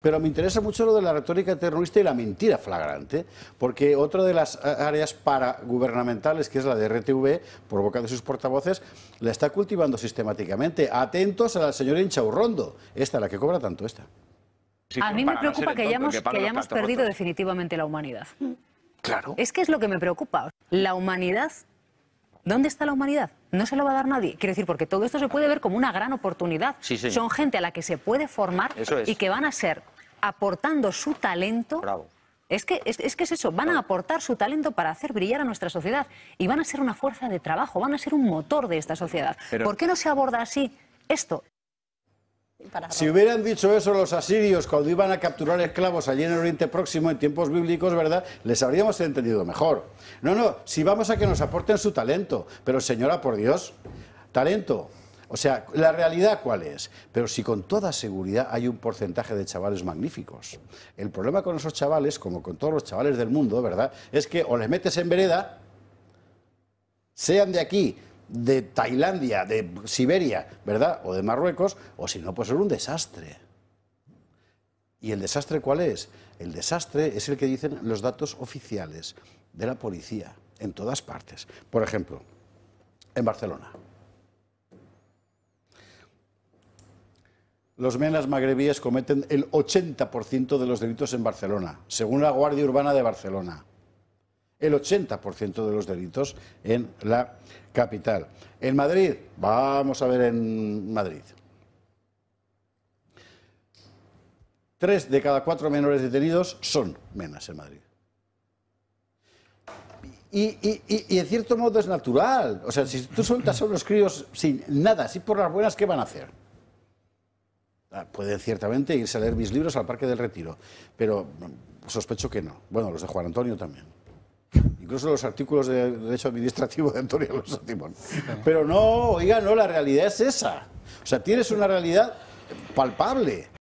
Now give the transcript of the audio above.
Pero me interesa mucho lo de la retórica terrorista y la mentira flagrante, porque otra de las áreas paragubernamentales, que es la de RTV, por boca de sus portavoces, la está cultivando sistemáticamente. Atentos a la señora Inchaurrondo, esta, la que cobra tanto esta. a mí me preocupa que hayamos, que hayamos perdido definitivamente la humanidad. Claro. Es que es lo que me preocupa. La humanidad ¿Dónde está la humanidad? No se lo va a dar nadie. Quiero decir, porque todo esto se puede ver como una gran oportunidad. Son gente a la que se puede formar y que van a ser aportando su talento. Es que es, que es eso, van a aportar su talento para hacer brillar a nuestra sociedad y van a ser una fuerza de trabajo, van a ser un motor de esta sociedad. ¿Por qué no se aborda así esto? Si hubieran dicho eso los asirios cuando iban a capturar esclavos allí en el Oriente Próximo, en tiempos bíblicos, ¿verdad? Les habríamos entendido mejor. No, no, si vamos a que nos aporten su talento. Pero señora, por Dios, talento. O sea, la realidad cuál es. Pero si con toda seguridad hay un porcentaje de chavales magníficos. El problema con esos chavales, como con todos los chavales del mundo, ¿verdad? Es que o les metes en vereda, sean de aquí, de Tailandia, de Siberia, ¿verdad? O de Marruecos, o si no, pues ser un desastre. ¿Y el desastre cuál es? El desastre es el que dicen los datos oficiales de la policía en todas partes. Por ejemplo, en Barcelona. Los menas magrebíes cometen el 80% de los delitos en Barcelona, según la Guardia Urbana de Barcelona el 80% de los delitos en la capital. En Madrid, vamos a ver en Madrid. Tres de cada cuatro menores detenidos son menas en Madrid. Y, en cierto modo es natural. O sea, si tú sueltas a unos críos sin nada, así por las buenas, ¿qué van a hacer? Ah, pueden ciertamente irse a leer mis libros al Parque del Retiro, pero sospecho que no. Bueno, los de Juan Antonio también incluso los artículos de derecho administrativo de Antonio Alonso Timón. Pero no, oiga, no, la realidad es esa. O sea, tienes una realidad palpable.